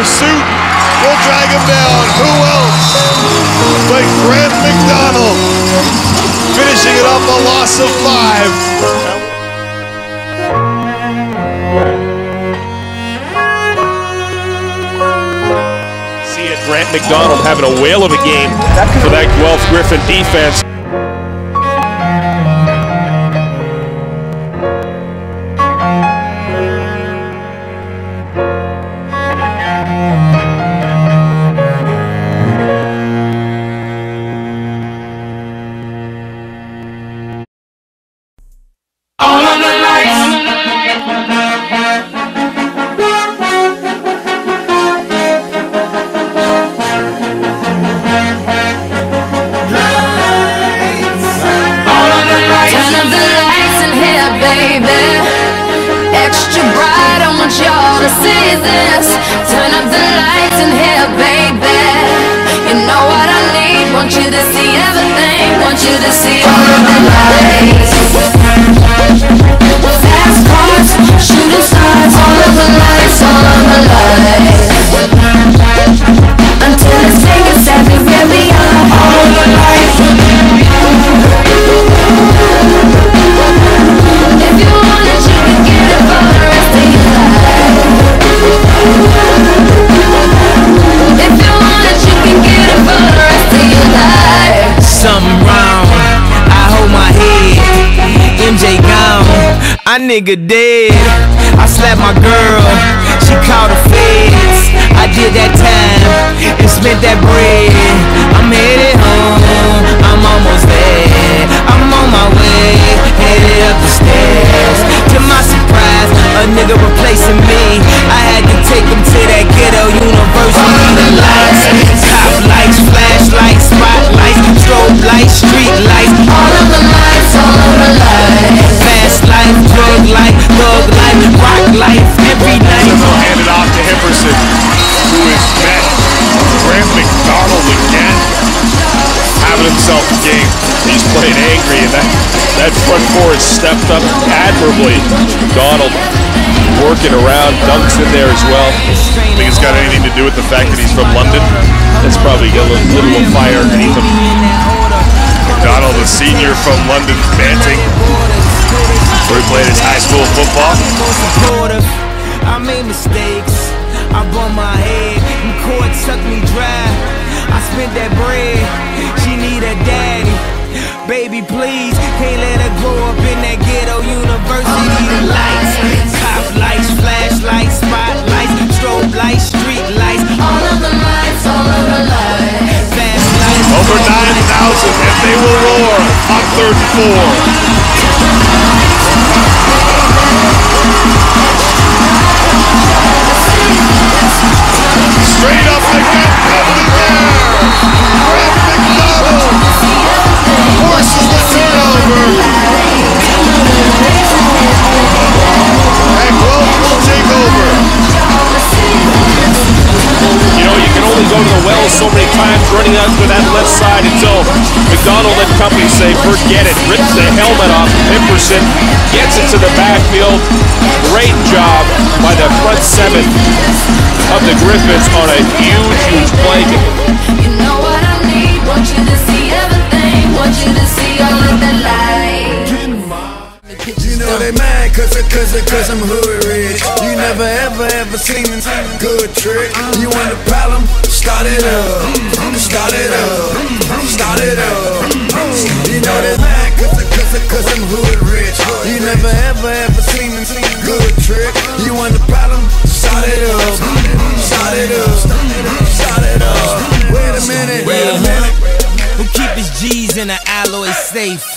pursuit. Will drag him down. Who else? Finishing it off a loss of five. See it, Grant MacDonald having a whale of a game for that Guelph Gryphon defense. To see all of the lights. I nigga dead. I slapped my girl. She called the feds. I did that time and spent that bread. I'm headed home. I'm almost there. I'm on my way. Headed up the stairs. He's playing angry, and that, that front four has stepped up admirably. MacDonald working around, dunks in there as well. I Think it's got anything to do with the fact that he's from London? That's probably got a little, little fire underneath him. MacDonald, a senior from London's Banting, where he played his high school football. I made mistakes. I bumped my head. And court sucked me dry. I spent that bread. She need a daddy. Baby, please, can't let her grow up in that ghetto university. Lights, cop lights, flashlights, spotlights, strobe lights, street lights, All of the lights, all of the lights. fast lights. Over 9,000, and they will roar on third and. Running out to that left side until MacDonald and company say, forget it. Rips the helmet off Hipperson, gets it to the backfield. Great job by the front seven of the Gryphons on a huge, huge play. You know what I need. Want you to see everything. Want you to see all of the lights. You know they mad cause, cause, cause I'm hood rich You never ever ever seen a good trick You want a problem? Start it up Start it up Start it up You know they mad cause, cause, cause I'm hood rich You never ever ever seen a good trick You want a problem? Start it up Start it up Start it up Wait a minute Wait a minute Who keep his G's in an alloy safe?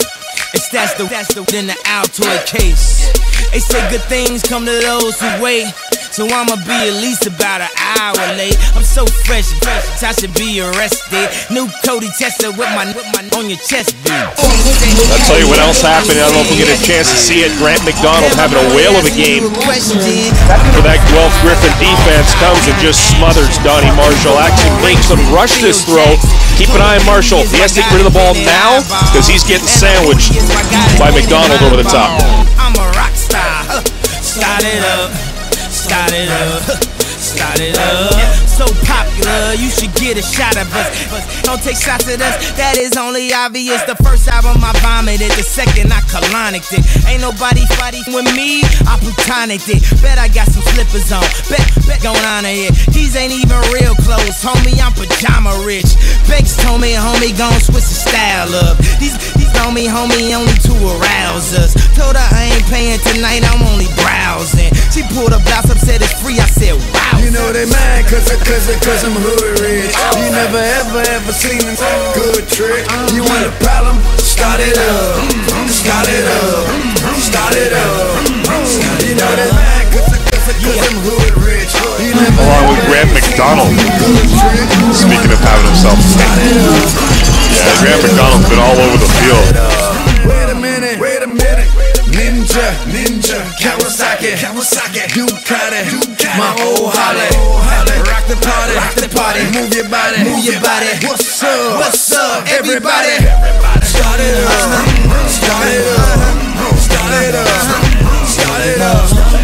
It's that's the that's the in the Altoid case. They say good things come to those who wait. So I'ma be at least about an hour late. I'm so fresh, fresh, I should be arrested. New Cody Tesla with my, with my on your chest, dude. I'll tell you what else happened. I don't know if we get a chance to see it. Grant MacDonald having a whale of a game. For that Guelph Gryphon defense comes and just smothers Donnie Marshall. Actually makes him rush this throw. Keep an eye on Marshall. He has to get rid of the ball now because he's getting sandwiched by MacDonald over the top. I'm a rock star. Start it up. Start it up. Start it up. So popular, you should get a shot of us. Don't take shots at us, that is only obvious. The first album I vomited, the second I colonicked it. Ain't nobody fighting with me, I plutonicked it. Bet I got some slippers on, bet, bet going on here. These ain't even real clothes, homie, I'm pajama rich. Banks told me, homie, gon' switch the style up. These, these on me, homie, only to arouse us. Told her I ain't paying tonight, I'm only browsing. She pulled a blouse up, said it's free, I said, wow. You know they mad cause, cause, cause I'm hood rich. You never ever ever seen a good trick. You want a problem? Start it up. Start it up. Start it up. You know they mad cause, cause, cause I'm hood rich. Along with Grant MacDonald. Speaking of having himself Yeah, Grant MacDonald's been all over the field. Wait a minute, wait a minute. Ninja, ninja, Kawasaki, Kawasaki, Ducati, my old Holly. Rock the party, rock the party, move your body, move your body. What's up, what's up, everybody? Start it up, start it up, start it up, start it up, start it up.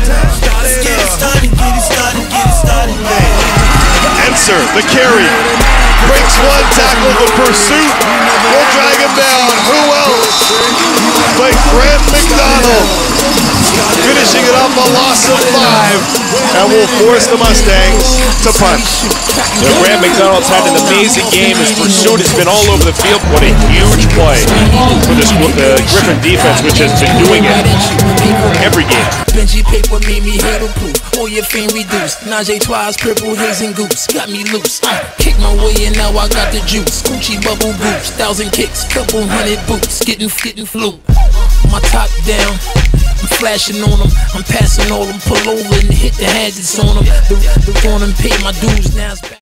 Get it up. started, get it started, get it started. Answer the carry. Tackle, the pursuit will drag him down. Who else but Grant MacDonald? Finishing it up a loss of five and will force the Mustangs to punt. You know, Grant MacDonald's had an amazing game. His pursuit has been all over the field. What a huge play for this the Gryphon defense, which has been doing it every game. Benji paper made me hate a proof. All your fame reduced. Najee twice, purple haze and goose. Got me loose. Uh, kick my way and now I got the juice. Gucci bubble goose. Thousand kicks, couple hundred boots. Getting getting flu. My top down. I'm flashing on them. I'm passing all them. Pull over and hit the hazards on them. The, the on them pay my dues. Now it's back.